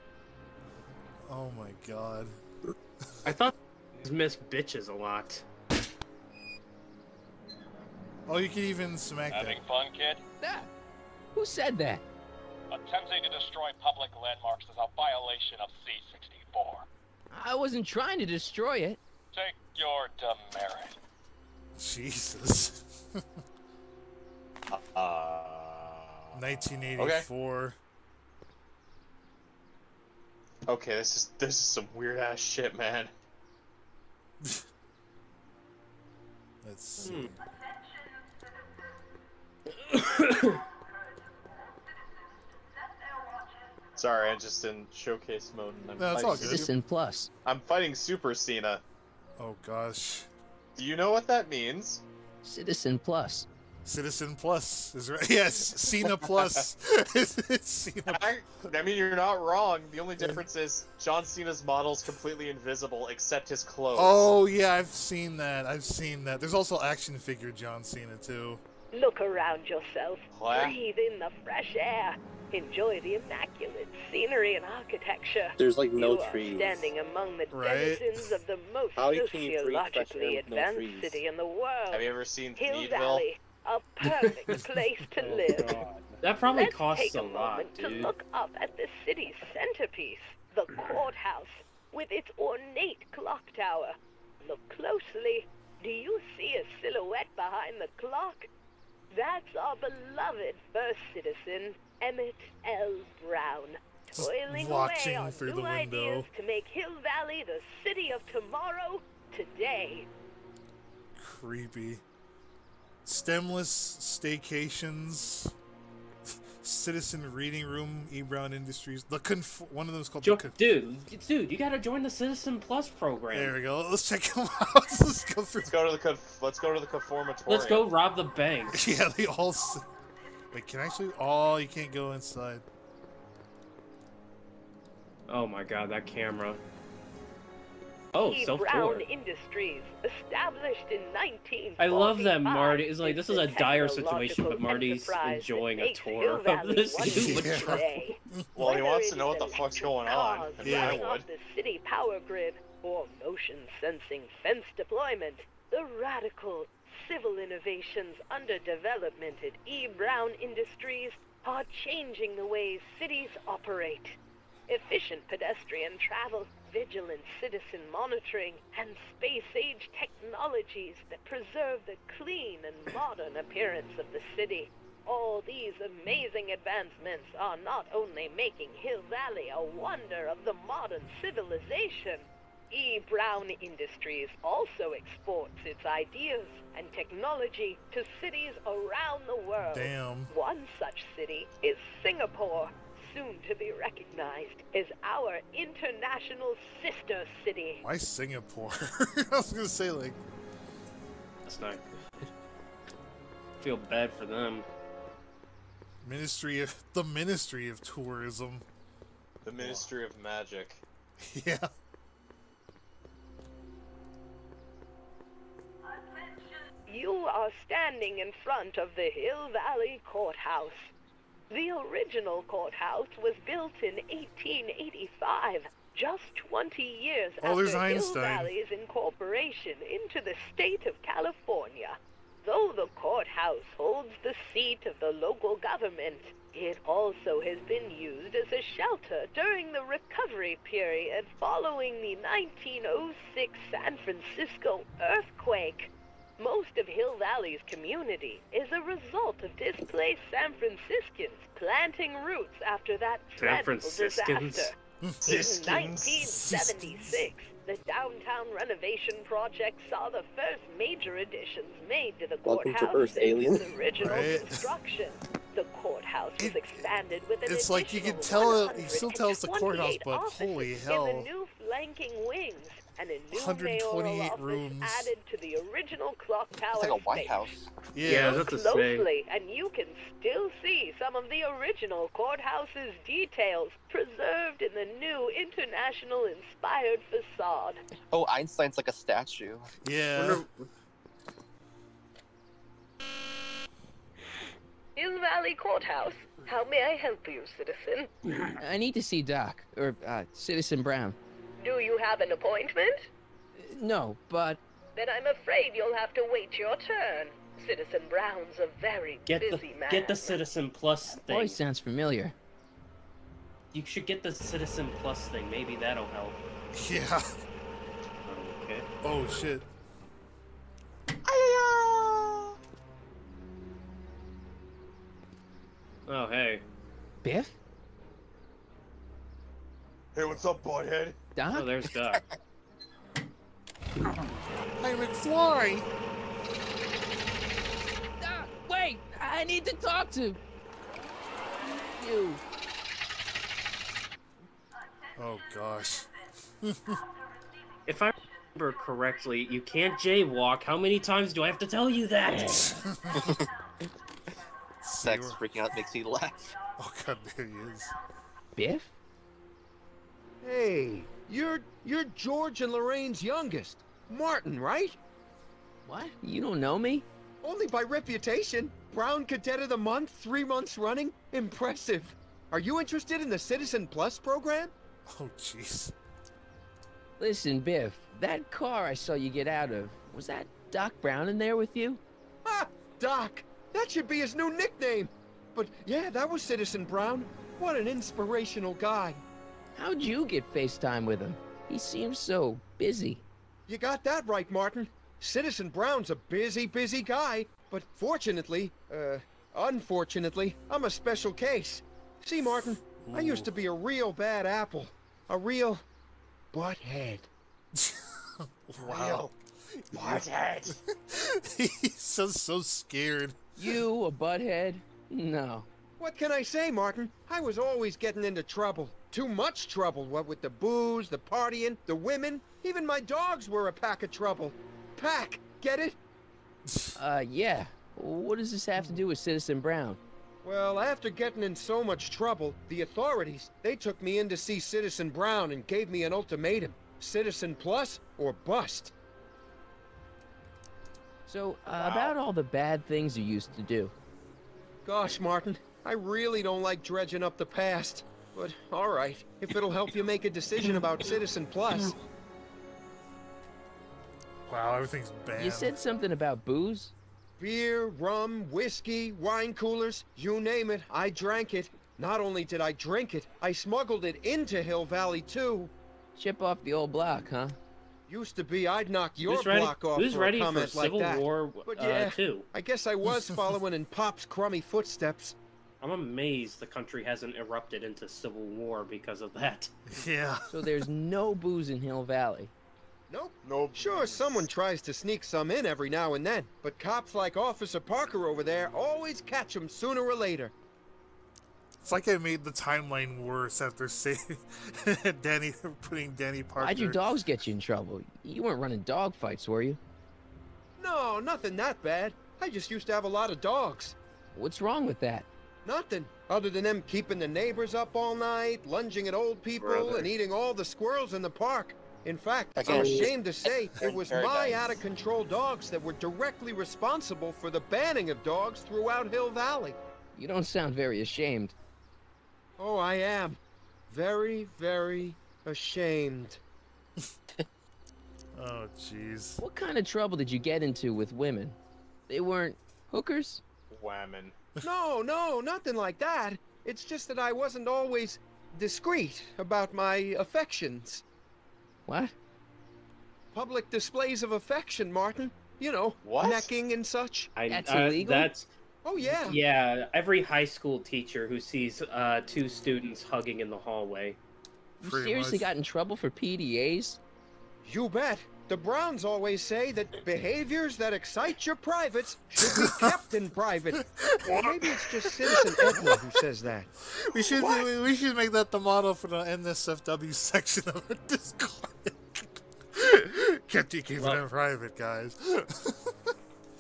B: Oh my god.
H: I thought he's missed bitches a lot.
B: Oh, you can even smack that.
F: Having fun, kid?
E: That? Who said that?
F: Attempting to destroy public landmarks is a violation of C-64.
E: I wasn't trying to destroy it.
F: Take your demerit.
B: Jesus.
A: uh,
B: 1984.
A: Okay, okay, this is this is some weird ass shit, man.
B: Let's see.
H: Hmm.
A: Sorry, I'm just in showcase mode. And I'm
B: No, it's all good.
E: Citizen Plus.
A: I'm fighting Super Cena.
B: Oh gosh.
A: Do you know what that means?
E: Citizen Plus.
B: Citizen Plus is right. Yes, Cena Plus. it's, it's Cena.
A: I, I mean, you're not wrong. The only difference is John Cena's model's completely invisible except his clothes.
B: Oh yeah, I've seen that. I've seen that. There's also action figure John Cena too.
L: Look around yourself.
A: What?
L: Breathe in the fresh air. Enjoy the immaculate scenery and architecture.
C: There's like no
L: you are
C: trees.
L: standing among the
B: Right.
L: denizens of the most
C: How can you breathe fresh air
L: sociologically
C: with no
L: advanced city in the world.
A: Have you ever seen
L: Hill
A: Thievedville?
L: Valley, a perfect place to
I: Oh,
L: live.
I: God.
H: That probably
L: Let's
H: costs
L: take
H: a
L: a
H: lot,
L: moment to look up at the city's centerpiece, the courthouse, with its ornate clock tower. Look closely. Do you see a silhouette behind the clock? That's our beloved first citizen, Emmett L. Brown, toiling
B: watching
L: away on
B: through
L: new
B: the
L: ideas to make Hill Valley the city of tomorrow, today.
B: Creepy. Stemless staycations. Citizen reading room. E Brown Industries. The conf- one of those called
H: Jo-
B: the. Con-
H: dude, dude, you gotta join the Citizen Plus program.
B: there we go. Let's check them out. Let's go through.
A: Let's go to the conf- let's go to the conformatorium.
H: Let's go rob the bank.
B: Yeah, they all. S- Wait, can I actually? Oh, you can't go inside.
H: Oh my god, that camera. Oh, self-tour.
L: Brown Industries, established in 1945.
H: I love that Marty is like, this is a dire situation, but Marty's enjoying a tour of this
L: what it
H: truck.
A: Well, he wants to know what the fuck's going on. Yeah, I
L: running
A: would.
L: off the city power grid or motion sensing fence deployment, the radical civil innovations under development at E. Brown Industries are changing the ways cities operate. Efficient pedestrian travel, vigilant citizen monitoring, and space-age technologies that preserve the clean and modern appearance of the city. All these amazing advancements are not only making Hill Valley a wonder of the modern civilization, E. Brown Industries also exports its ideas and technology to cities around the world.
B: Damn.
L: One such city is Singapore, soon to be recognized as our international sister city.
B: Why Singapore? I was gonna say like
H: That's not good. Feel bad for them.
B: Ministry of the Ministry of Tourism.
A: The Ministry of Magic.
B: Yeah.
L: Standing in front of the Hill Valley Courthouse. The original courthouse was built in 1885, just 20 years
B: Oh,
L: after Hill. Valley's incorporation into the state of California. Though the courthouse holds the seat of the local government, it also has been used as a shelter during the recovery period following the 1906 San Francisco earthquake. Most of Hill Valley's community is a result of displaced San Franciscans planting roots after that
H: San
L: dreadful
H: Franciscans.
L: disaster. In 1976, the downtown renovation project saw the first major additions made to the
C: Welcome to Earth,
L: since
C: alien.
L: its original
B: Right.
L: construction. The courthouse was expanded with an
B: It's like you can
L: additional
B: tell uh, it- you still tell it's the
L: 128
B: courthouse, but holy hell.
L: In the new flanking wings, and a new
B: 128 rooms.
L: added to the original clock tower
C: It's like a White
L: space.
C: House.
B: Yeah.
H: Yeah,
L: Look
H: that's the same.
L: closely, and you can still see some of the original courthouse's details preserved in the new international-inspired facade.
C: Oh, Einstein's like a statue.
B: Yeah.
H: Wonder-
L: Hill Valley Courthouse. How may I help you, citizen?
E: I need to see Doc, or uh, Citizen Brown.
L: Do you have an appointment?
E: No, but
L: Then I'm afraid you'll have to wait your turn. Citizen Brown's a very
H: Get the
L: busy man.
H: get the Citizen Plus thing.
E: voice sounds familiar.
H: You should get the Citizen Plus thing. Maybe that'll help.
B: Yeah.
H: Okay.
B: Oh shit.
H: Oh hey.
E: Biff?
A: Hey, what's up, butthead?
E: Oh, Doc?
H: Oh, there's Doc.
B: Hey McFly.
E: Doc, wait! I need to talk to you.
B: Oh gosh.
H: if I remember correctly, you can't jaywalk. How many times do I have to tell you that?
C: Sex freaking out makes me laugh.
B: Oh god, there he is.
E: Biff?
M: Hey, you're you're George and Lorraine's youngest, Martin, right?
E: What? You don't know me?
M: Only by reputation. Brown Cadet of the Month, three months running. Impressive. Are you interested in the Citizen Plus program?
B: Oh jeez.
E: Listen, Biff, that car I saw you get out of, was that Doc Brown in there with you?
M: Ha! Doc! That should be his new nickname. But yeah, that was Citizen Brown. What an inspirational guy.
E: How'd you get FaceTime with him? He seems so busy.
M: You got that right, Martin. Citizen Brown's a busy, busy guy. But fortunately, uh, unfortunately, I'm a special case. See, Martin, I used to be a real bad apple. A real butthead.
B: Wow.
A: Butthead.
B: he sounds so scared.
E: You, a butthead? No.
M: What can I say, Martin? I was always getting into trouble. Too much trouble, what with the booze, the partying, the women. Even my dogs were a pack of trouble. Pack, get it?
E: Uh, yeah. What does this have to do with Citizen Brown?
M: Well, after getting in so much trouble, the authorities, they took me in to see Citizen Brown and gave me an ultimatum. Citizen Plus or bust.
E: So, uh, about all the bad things you used to do.
M: Gosh, Martin, I really don't like dredging up the past. But all right, if it'll help you make a decision about Citizen Plus.
B: Wow, everything's banned.
E: You said something about booze?
M: Beer, rum, whiskey, wine coolers, you name it, I drank it. Not only did I drink it, I smuggled it into Hill Valley too.
E: Chip off the old block, huh?
M: Used to be I'd knock your
H: Who's ready-
M: block off
H: who's
M: for
H: ready
M: a
H: for
M: comment like
H: Civil
M: that.
H: War,
M: but
H: uh,
M: yeah,
H: two?
M: I guess I was following in Pop's crummy footsteps.
H: I'm amazed the country hasn't erupted into civil war because of that.
B: Yeah.
E: So there's no booze in Hill Valley.
M: Nope.
A: Nope.
M: Sure, someone tries to sneak some in every now and then, but cops like Officer Parker over there always catch 'em sooner or later.
B: It's like I made the timeline worse after saying Danny putting Danny Parker.
E: Why'd your dogs get you in trouble? You weren't running dog fights, were you?
M: No, nothing that bad. I just used to have a lot of dogs.
E: What's wrong with that?
M: Nothing. Other than them keeping the neighbors up all night, lunging at old people,
C: Brother.
M: and eating all the squirrels in the park. In fact,
C: Again,
M: I'm ashamed to say it was my out of control dogs that were directly responsible for the banning of dogs throughout Hill Valley.
E: You don't sound very ashamed.
M: Oh, I am. Very, very ashamed.
B: Oh, jeez.
E: What kind of trouble did you get into with women? They weren't hookers?
A: Whammon.
M: No, no, nothing like that. It's just that I wasn't always discreet about my affections.
E: What?
M: Public displays of affection, Martin. You know,
A: What?
M: necking and such.
H: I,
E: That's
H: uh,
E: illegal?
H: That's
M: Oh, yeah.
H: yeah. Every high school teacher who sees uh, two students hugging in the hallway.
E: You
B: Pretty
E: seriously
B: much.
E: got in trouble for PDAs?
M: You bet. The Browns always say that behaviors that excite your privates should be kept in private. Or maybe it's just Citizen Edna who says that.
B: We should we, we should make that the motto for the NSFW section of our Discord. Kept you keep it in private, guys.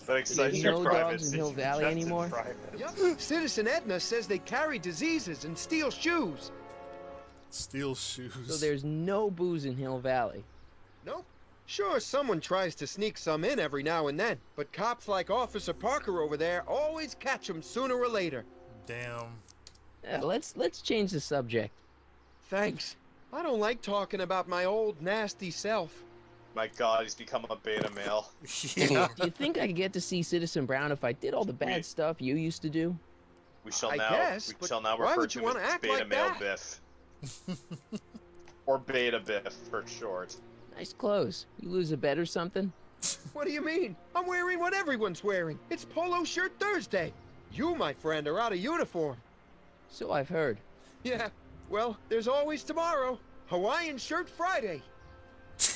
A: That excites
E: There's
A: your
E: no
A: private.
E: dogs in Hill Valley anymore?
M: Yep. Citizen Edna says they carry diseases and steal shoes.
B: Steal shoes.
E: So there's no booze in Hill Valley.
M: Nope. Sure, someone tries to sneak some in every now and then, but cops like Officer Parker over there always catch 'em sooner or later.
B: Damn.
E: Yeah, let's let's change the subject.
M: Thanks. I don't like talking about my old nasty self.
A: My God, he's become a beta male.
B: Yeah.
E: Do you think I could get to see Citizen Brown if I did all the bad
A: We-
E: stuff you used to do?
A: We shall
M: I
A: now
M: guess,
A: we shall now
M: why
A: refer to him as beta
M: like
A: male
M: that?
A: Biff. or beta Biff for short.
E: Nice clothes. You lose a bet or something?
M: What do you mean? I'm wearing what everyone's wearing. It's Polo Shirt Thursday. You, my friend, are out of uniform.
E: So I've heard.
M: Yeah, well, there's always tomorrow. Hawaiian Shirt Friday.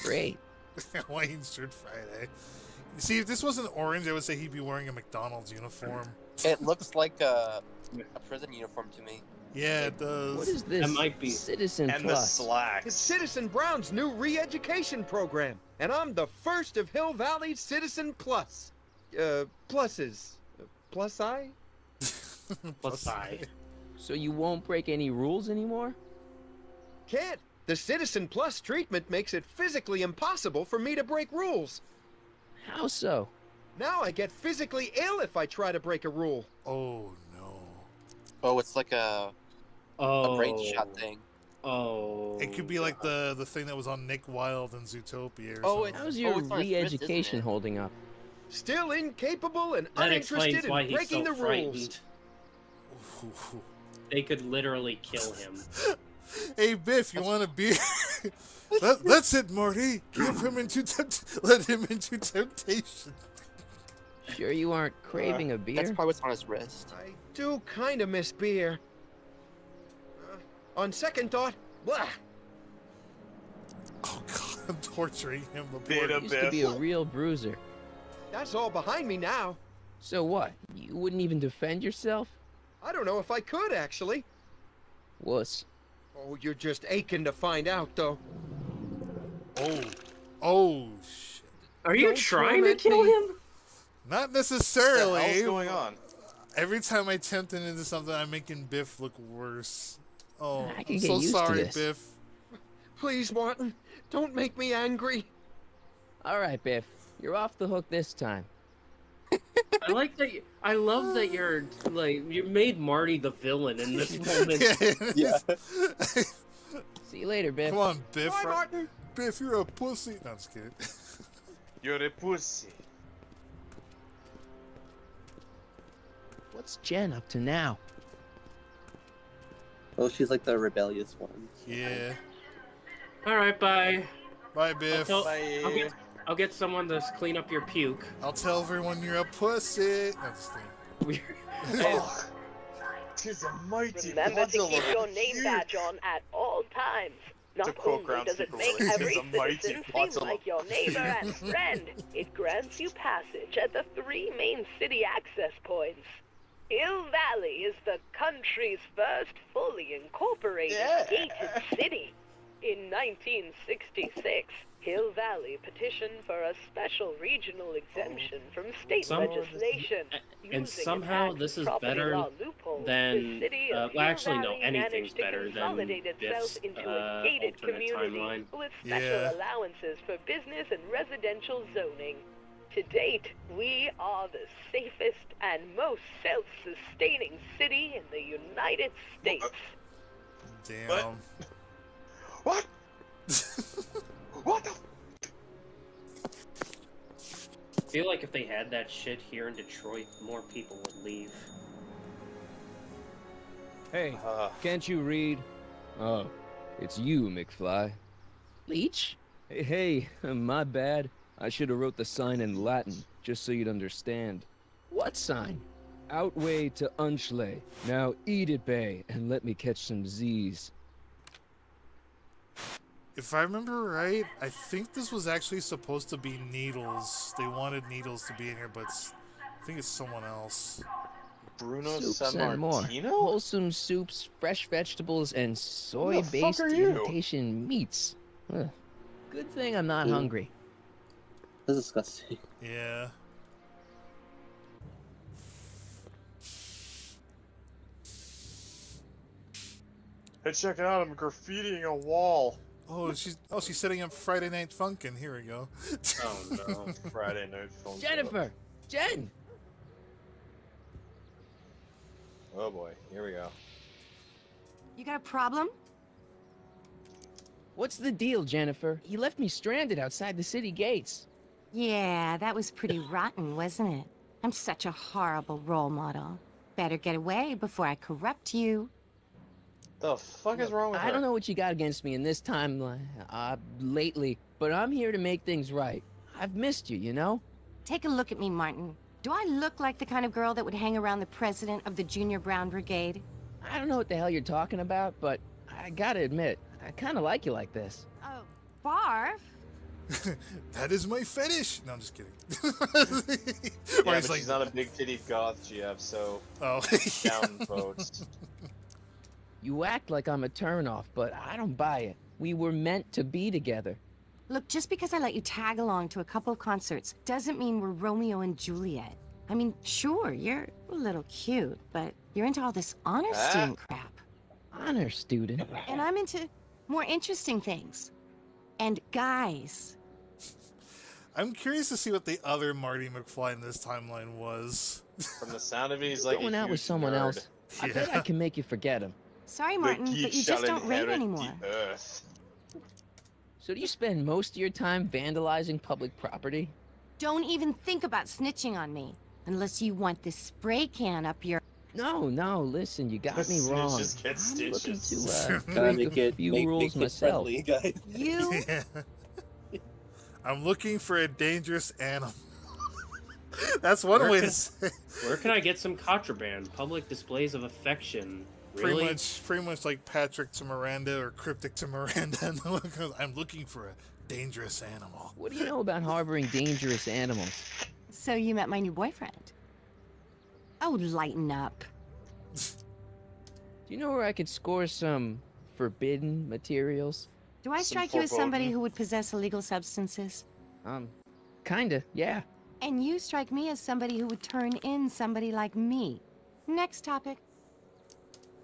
E: Great.
B: Hawaiian shirt Friday. You see, if this wasn't orange, I would say he'd be wearing a McDonald's uniform.
C: It looks like a, a prison uniform to me.
B: Yeah, it does.
E: What is this?
H: It might be-
E: Citizen
A: And the
E: Plus.
M: It's. Citizen Brown's new re-education program, and I'm the first of Hill Valley Citizen Plus. Uh, pluses. Uh, Plus I?
H: Plus I.
E: So you won't break any rules anymore?
M: Can't. The Citizen Plus treatment makes it physically impossible for me to break rules.
E: How so?
M: Now I get physically ill if I try to break a rule.
B: Oh no.
C: Oh, it's like a
H: Oh.
C: a brain shot oh. thing.
H: Oh.
B: It could be like the the thing that was on Nick Wilde and Zootopia or
C: Oh,
B: something.
E: How's
C: Oh,
E: your
C: it's on his wrist, isn't
E: re-education holding up?
M: Still incapable and
H: That
M: uninterested
H: why
M: in
H: he's
M: breaking
H: so
M: the rules.
H: They could literally kill him.
B: Hey Biff, you want a beer? That, that's it, Marty. Give him into tempt- let him into temptation.
E: Sure you aren't craving uh,
C: a
E: beer.
C: That's probably what's on his wrist.
M: I do kind of miss beer. Uh, on second thought, blah.
B: Oh God, I'm torturing him. before-
A: Beta
E: Used to be a real bruiser.
M: That's all behind me now.
E: So what? You wouldn't even defend yourself?
M: I don't know if I could, actually.
E: Wuss.
M: Oh, you're just aching to find out, though.
B: Oh, oh shit.
H: Are you
M: Don't
H: trying to kill
M: me.
H: him?
B: Not necessarily.
A: hell's going on?
B: Every time I tempt him into something, I'm making Biff look worse. Oh,
E: I can
B: I'm so sorry. Biff.
M: Please, Martin, don't make me angry.
E: All right, Biff. You're off the hook this time.
H: I like that. You, I love that you're like you made Marty the villain in this moment.
C: Yeah.
E: See you later, Biff.
B: Come on, Biff.
M: Bye, Martin.
B: Biff, you're a pussy. No, I'm just kidding.
A: You're a pussy.
E: What's Jen up to now?
C: Oh, she's like the rebellious one.
B: yeah.
H: All right, bye.
B: Bye,
H: I'll,
B: Biff.
H: tell-
A: Bye.
H: I'll get I'll get someone to clean up your puke.
B: I'll tell everyone you're a pussy. That's the kidding.
A: Oh, tis a mighty
L: Remember to
A: Godzilla
L: keep your name
A: huge.
L: badge on at all times. Not
A: quote
L: only does it make
A: Willie,
L: every
A: "'Tis a
L: citizen seem like your neighbor and friend, it grants you passage at the three main city access points. Hill Valley is the country's first fully incorporated
A: Yeah.
L: gated city. In 1966, Hill Valley petitioned for a special regional exemption from state
H: Some-
L: legislation.
H: And
L: Using a
H: somehow
L: tax
H: this is
L: property
H: better
L: law loophole,
H: than.
L: the city
H: Uh, well,
L: Hill
H: actually, no. Anything's better than this
L: into
H: uh,
L: a gated community
H: timeline.
L: with special
B: Yeah.
L: allowances for business and residential zoning. To date, we are the safest and most self-sustaining city in the United States.
B: Damn.
A: What? what the?
H: I feel like if they had that shit here in Detroit, more people would leave.
N: Hey,
A: Uh,
N: can't you read? Oh, it's you, McFly.
E: Leech?
N: Hey, hey, my bad. I should have wrote the sign in Latin, just so you'd understand.
E: What sign?
N: Outway to Unchley. Now eat it, Bay, and let me catch some Z's.
B: If I remember right, I think this was actually supposed to be Needles. They wanted Needles to be in here, but I think it's someone else.
A: Bruno
E: Soups
A: San
E: and more.
A: Martino?
E: Wholesome soups, fresh vegetables, and soy-based
A: are you?
E: imitation meats. Ugh. Good thing I'm not
C: Ooh.
E: hungry.
C: That's disgusting.
B: Yeah.
A: Hey, check it out! I'm graffitiing a wall.
B: Oh, she's oh she's setting up Friday Night Funkin'. Here we go.
H: Oh no.
A: Friday night film.
E: Jennifer! Jen!
A: Oh boy, here we go.
G: You got a problem?
E: What's the deal, Jennifer? He left me stranded outside the city gates.
G: Yeah, that was pretty rotten, wasn't it? I'm such a horrible role model. Better get away before I corrupt you.
A: The fuck is wrong with
E: I
A: her?
E: don't know what you got against me in this time, uh, lately, but I'm here to make things right. I've missed you, you know?
G: Take a look at me, Martin. Do I look like the kind of girl that would hang around the president of the Junior Brown Brigade?
E: I don't know what the hell you're talking about, but I gotta admit, I kinda like you like this.
G: Oh, Barf?
B: that is my fetish. No, I'm just kidding.
A: Yeah, but
B: he's like,
A: she's not a big titty goth, GF, so
B: oh,
A: down votes.
E: You act like I'm a turnoff, but I don't buy it. We were meant to be together.
G: Look, just because I let you tag along to a couple of concerts doesn't mean we're Romeo and Juliet. I mean, sure, you're a little cute, but you're into all this honor
A: Ah.
G: student crap.
E: Honor student.
G: And I'm into more interesting things. And guys.
B: I'm curious to see what the other Marty McFly in this timeline was.
A: From the sound of it, he's like
E: Going
A: a
E: out with someone
A: nerd.
E: else. I bet I can make you forget him.
G: Sorry, Martin, but you just don't rate anymore.
E: So do you spend most of your time vandalizing public property?
G: Don't even think about snitching on me. Unless you want this spray can up your.
E: No, no, listen, you got me
A: Snitches
E: wrong.
A: get
E: I'm looking to
A: stitches.
E: uh,
C: Gotta
E: break
C: make
E: a few
C: make,
E: rules
C: make
E: myself.
C: friendly, guys.
G: You?
B: Yeah. I'm looking for a dangerous animal. That's one
H: Where
B: way
H: can-
B: to say.
H: Where can I get some contraband? Public displays of affection.
B: Pretty much, pretty much like Patrick to Miranda or Cryptic to Miranda. I'm looking for a dangerous animal.
E: What do you know about harboring dangerous animals?
G: So you met my new boyfriend. Oh, lighten up.
E: Do you know where I could score some forbidden materials?
G: Do I strike you as somebody who would possess illegal substances?
E: Um, kinda, yeah.
G: And you strike me as somebody who would turn in somebody like me. Next topic.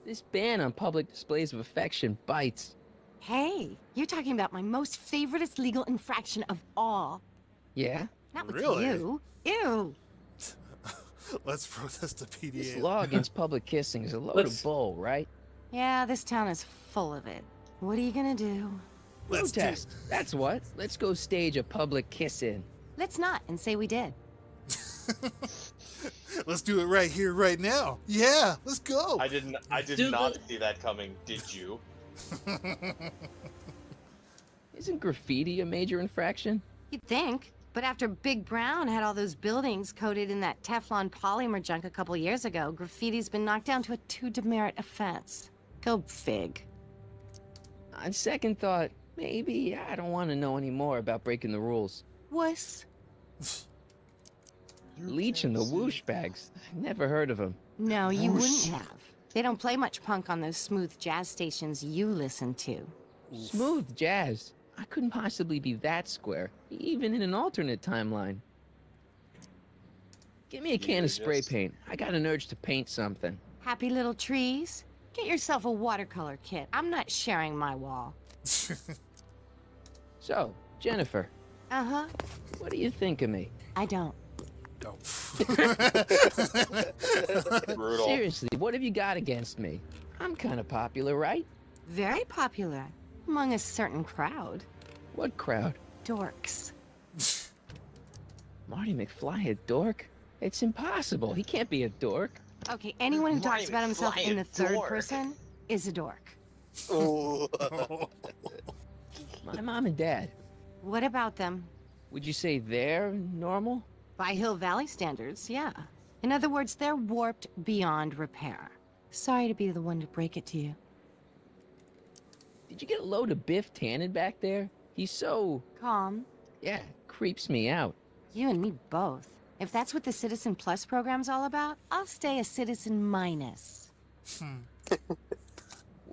E: This ban on public displays of affection bites.
G: Hey, you're talking about my most favoriteest legal infraction of all.
E: Yeah?
G: Not with
B: Really?
G: you. Ew.
B: Let's protest the PDA.
E: This law against public kissing is a load
H: Let's-
E: of bull, right?
G: Yeah, this town is full of it. What are you gonna do?
B: Let's do-
E: Protest. That's what. Let's go stage a public kiss-in.
G: Let's not and say we did.
B: Let's do it right here, right now. Yeah, let's go.
A: I didn't. I did
H: Do
A: not
H: the-
A: see that coming. Did you?
E: Isn't graffiti a major infraction?
G: You'd think. But after Big Brown had all those buildings coated in that Teflon polymer junk a couple years ago, graffiti's been knocked down to a two demerit offense. Go fig.
E: On second thought, maybe I don't want to know any more about breaking the rules.
G: Wuss.
E: Leech and the whoosh bags. I've never heard of them.
G: No, you
E: Whoosh.
G: wouldn't have. They don't play much punk on those smooth jazz stations you listen to.
E: Smooth jazz. I couldn't possibly be that square, even in an alternate timeline. Give me a can of spray
A: just-
E: paint. I got an urge to paint something.
G: Happy little trees? Get yourself a watercolor kit. I'm not sharing my wall.
E: So, Jennifer,
G: Uh huh.
E: what do you think of me?
G: I don't.
A: Brutal.
E: Seriously, what have you got against me? I'm kind of popular, right?
G: Very popular among a certain crowd.
E: What crowd?
G: Dorks.
E: Marty McFly a dork? It's impossible. He can't be a dork.
G: Okay, anyone who talks
A: Marty
G: about himself
A: McFly
G: in the third
A: dork.
G: person is a dork.
C: Ooh.
E: My mom and dad.
G: What about them?
E: Would you say they're normal?
G: By Hill Valley standards, yeah. In other words, they're warped beyond repair. Sorry to be the one to break it to you.
E: Did you get a load of Biff Tannen back there? He's so,
G: Calm.
E: yeah, creeps me out.
G: You and me both. If that's what the Citizen Plus program's all about, I'll stay a Citizen Minus. Hmm.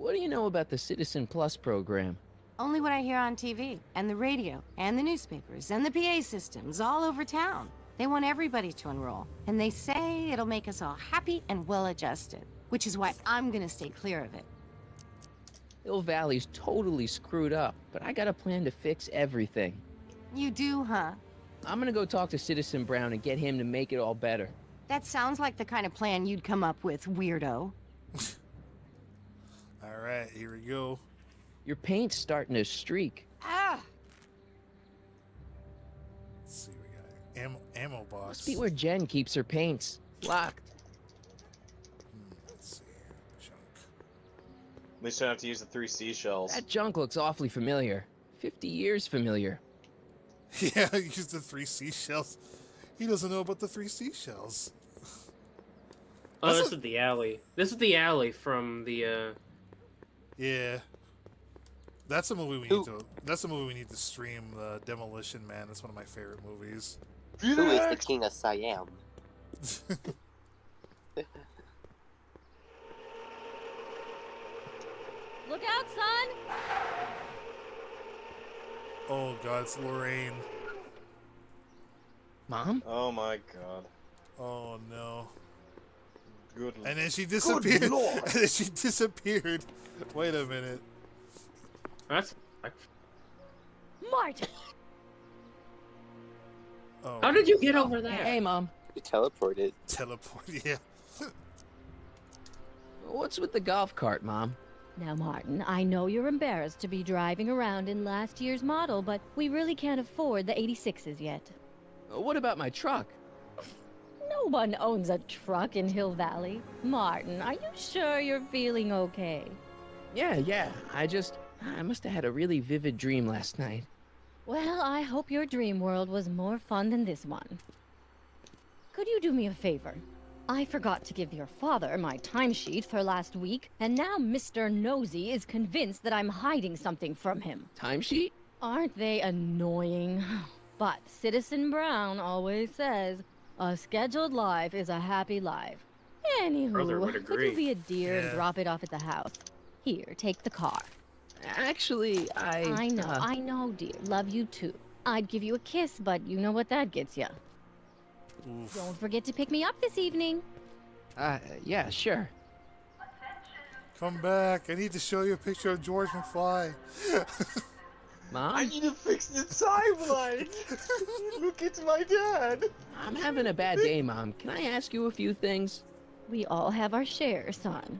E: What do you know about the Citizen Plus program?
G: Only what I hear on TV, and the radio, and the newspapers, and the PA systems all over town. They want everybody to enroll, and they say it'll make us all happy and well adjusted, which is why I'm gonna stay clear of it.
E: Hill Valley's totally screwed up, but I got a plan to fix everything.
G: You do, huh?
E: I'm gonna go talk to Citizen Brown and get him to make it all better.
G: That sounds like the kind of plan you'd come up with, weirdo.
B: All right, here we go.
E: Your paint's starting to streak.
G: Ah!
B: Let's see, we got ammo, ammo box.
E: Must be where Jen keeps her paints. Locked.
B: Hmm, let's see here. Junk.
A: At least I don't have to use the three seashells.
E: That junk looks awfully familiar. 50 years familiar.
B: Yeah, use the three seashells. He doesn't know about the three seashells.
H: Oh, this is the alley. This is the alley from the. uh...
B: Yeah. That's a movie we
C: Who-
B: need to. That's a movie we need to stream. The Demolition Man. That's one of my favorite movies.
C: Who is the king of Siam?
O: Look out, son!
B: oh God, it's Lorraine.
E: Mom?
A: Oh my god.
B: Oh no.
A: Good.
B: And then she disappeared.
A: lord.
B: And then she disappeared. Wait a minute.
H: That's.
O: Martin!
B: Oh.
H: How did you get over there?
E: Hey, Mom.
C: You teleported.
B: teleport? Yeah.
E: What's with the golf cart, Mom?
O: Now, Martin, I know you're embarrassed to be driving around in last year's model, but we really can't afford the 86s yet.
E: What about my truck?
O: No one owns a truck in Hill Valley. Martin, are you sure you're feeling okay?
E: Yeah, yeah. I just. I must have had a really vivid dream last night.
O: Well, I hope your dream world was more fun than this one. Could you do me a favor? I forgot to give your father my timesheet for last week, and now Mr. Nosy is convinced that I'm hiding something from him.
E: Timesheet?
O: Aren't they annoying? But Citizen Brown always says, a scheduled life is a happy life.
H: Brother would
O: Anywho, could you be a dear
B: Yeah.
O: and drop it off at the house? Here, take the car.
E: Actually, I.
O: I know,
E: uh,
O: I know, dear. Love you too. I'd give you a kiss, but you know what that gets you.
B: Oof.
O: Don't forget to pick me up this evening.
E: Uh, yeah, sure.
B: Come back. I need to show you a picture of George McFly.
E: Mom?
A: I need to fix the timeline. Look, it's my dad.
E: I'm having a bad day, Mom. Can I ask you a few things?
O: We all have our share, son.